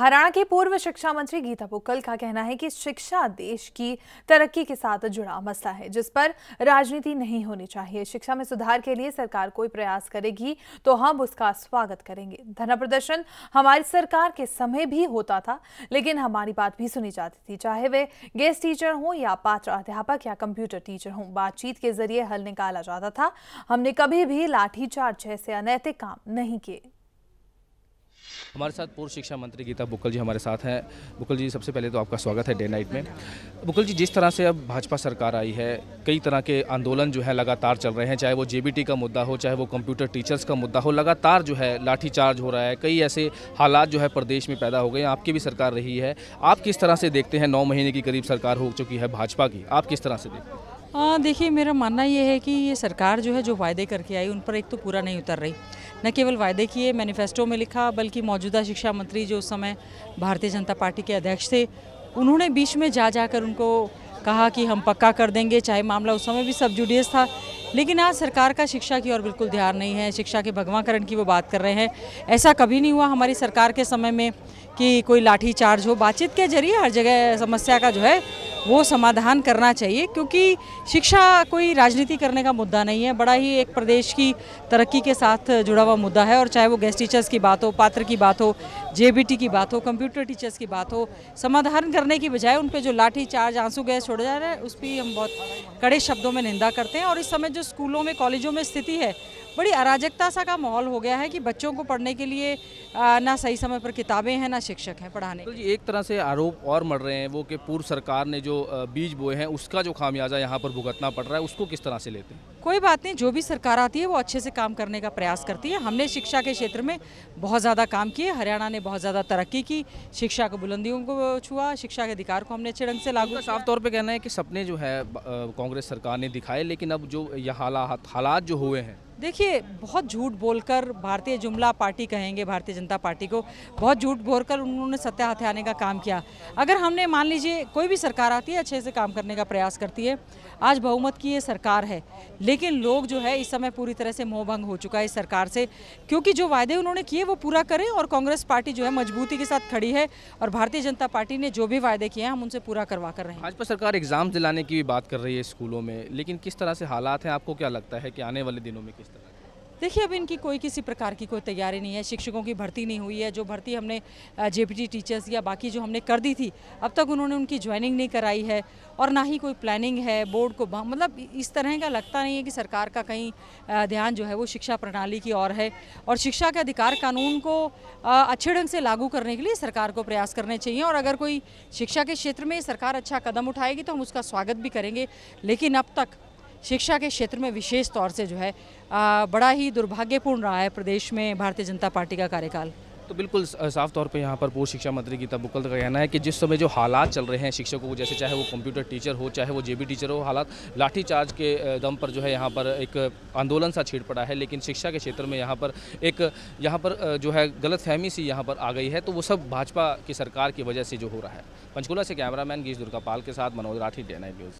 हरियाणा की पूर्व शिक्षा मंत्री गीता बुक्कल का कहना है कि शिक्षा देश की तरक्की के साथ जुड़ा मसला है, जिस पर राजनीति नहीं होनी चाहिए। शिक्षा में सुधार के लिए सरकार कोई प्रयास करेगी तो हम उसका स्वागत करेंगे। धरना प्रदर्शन हमारी सरकार के समय भी होता था, लेकिन हमारी बात भी सुनी जाती थी। चाहे वे गेस्ट टीचर हों या पात्र अध्यापक या कंप्यूटर टीचर हों, बातचीत के ज़रिए हल निकाला जाता था। हमने कभी भी लाठीचार्ज जैसे अनैतिक काम नहीं किए। हमारे साथ पूर्व शिक्षा मंत्री गीता बुक्कल जी हमारे साथ हैं। बुक्कल जी, सबसे पहले तो आपका स्वागत है डे नाइट में। बुक्कल जी, जिस तरह से अब भाजपा सरकार आई है, कई तरह के आंदोलन जो है लगातार चल रहे हैं, चाहे वो जेबीटी का मुद्दा हो, चाहे वो कंप्यूटर टीचर्स का मुद्दा हो, लगातार जो है लाठीचार्ज हो रहा है। कई ऐसे हालात जो है प्रदेश में पैदा हो गए आपकी भी सरकार रही है। आप किस तरह से देखते हैं? नौ महीने की करीब सरकार हो चुकी है भाजपा की। आप किस तरह से देखते हैं, देखिए, मेरा मानना ये है कि ये सरकार जो है, जो वायदे करके आई, उन पर एक तो पूरा नहीं उतर रही। न केवल वायदे किए मैनिफेस्टो में लिखा, बल्कि मौजूदा शिक्षा मंत्री जो उस समय भारतीय जनता पार्टी के अध्यक्ष थे, उन्होंने बीच में जा जाकर उनको कहा कि हम पक्का कर देंगे, चाहे मामला उस समय भी सब जुडियस था, लेकिन आज सरकार का शिक्षा की ओर बिल्कुल ध्यान नहीं है, शिक्षा के भगवाकरण की वो बात कर रहे हैं। ऐसा कभी नहीं हुआ हमारी सरकार के समय में कि कोई लाठी चार्ज हो, बातचीत के ज़रिए हर जगह समस्या का जो है वो समाधान करना चाहिए, क्योंकि शिक्षा कोई राजनीति करने का मुद्दा नहीं है। बड़ा ही एक प्रदेश की तरक्की के साथ जुड़ा हुआ मुद्दा है, और चाहे वो गेस्ट टीचर्स की बात हो, पात्र की बात हो जेबीटी की बात हो कंप्यूटर टीचर्स की बात हो, समाधान करने की बजाय उन पर जो लाठी चार्ज, आँसू गैस छोड़ा जा रहा है, उस पर हम बहुत कड़े शब्दों में निंदा करते हैं। और इस समय जो स्कूलों में, कॉलेजों में स्थिति है, बड़ी अराजकता सा का माहौल हो गया है कि बच्चों को पढ़ने के लिए ना सही समय पर किताबें हैं, ना शिक्षक हैं पढ़ाने तो जी, एक तरह से आरोप और मर रहे हैं वो कि पूर्व सरकार ने जो बीज बोए हैं उसका जो खामियाजा यहाँ पर भुगतना पड़ रहा है उसको किस तरह से लेते हैं? कोई बात नहीं जो भी सरकार आती है वो अच्छे से काम करने का प्रयास करती है। हमने शिक्षा के क्षेत्र में बहुत ज़्यादा काम किए हरियाणा ने बहुत ज़्यादा तरक्की की शिक्षा को बुलंदियों को छुआ शिक्षा के अधिकार को हमने अच्छे ढंग से लागू साफ़ तौर पर कहना है कि सपने जो है कांग्रेस सरकार ने दिखाए लेकिन अब जो यह हालात हालात जो हुए हैं देखिए, बहुत झूठ बोलकर भारतीय जुमला पार्टी कहेंगे, भारतीय जनता पार्टी को, बहुत झूठ बोलकर उन्होंने सत्या हाथे आने का काम किया। अगर हमने, मान लीजिए, कोई भी सरकार आती है, अच्छे से काम करने का प्रयास करती है, आज बहुमत की ये सरकार है, लेकिन लोग जो है, इस समय पूरी तरह से मोहभंग हो चुका है इस सरकार से, क्योंकि जो वायदे उन्होंने किए, वो पूरा करें और कांग्रेस पार्टी जो है, मजबूती के साथ खड़ी है और भारतीय जनता पार्टी ने जो भी वायदे किए हैं, हम उनसे पूरा करवा कर रहे हैं। भाजपा सरकार एग्ज़ाम दिलाने की भी बात कर रही है स्कूलों में, लेकिन किस तरह से हालात हैं, आपको क्या लगता है कि आने वाले दिनों में किस देखिए, अब इनकी कोई किसी प्रकार की कोई तैयारी नहीं है, शिक्षकों की भर्ती नहीं हुई है, जो भर्ती हमने जेपीटी टीचर्स या बाकी जो हमने कर दी थी, अब तक उन्होंने उनकी ज्वाइनिंग नहीं कराई है और ना ही कोई प्लानिंग है, बोर्ड को मतलब इस तरह का लगता नहीं है कि सरकार का कहीं ध्यान जो है वो शिक्षा प्रणाली की ओर है और शिक्षा के अधिकार कानून को अच्छे ढंग से लागू करने के लिए सरकार को प्रयास करने चाहिए और अगर कोई शिक्षा के क्षेत्र में सरकार अच्छा कदम उठाएगी तो हम उसका स्वागत भी करेंगे, लेकिन अब तक शिक्षा के क्षेत्र में विशेष तौर से जो है बड़ा ही दुर्भाग्यपूर्ण रहा है प्रदेश में भारतीय जनता पार्टी का कार्यकाल। तो बिल्कुल साफ़ तौर पे यहाँ पर पूर्व शिक्षा मंत्री गीता बुक्कल का कहना है कि जिस समय जो हालात चल रहे हैं शिक्षकों को, जैसे चाहे वो कंप्यूटर टीचर हो, चाहे वो जेबी टीचर हो, हालात लाठीचार्ज के दम पर जो है यहाँ पर एक आंदोलन सा छिड़ पड़ा है, लेकिन शिक्षा के क्षेत्र में यहाँ पर एक, यहाँ पर जो है गलत फहमी सी यहाँ पर आ गई है तो वो सब भाजपा की सरकार की वजह से जो हो रहा है। पंचकूला से कैमरामैन गीश दुर्गापाल के साथ मनोज राठी डे न्यूज़।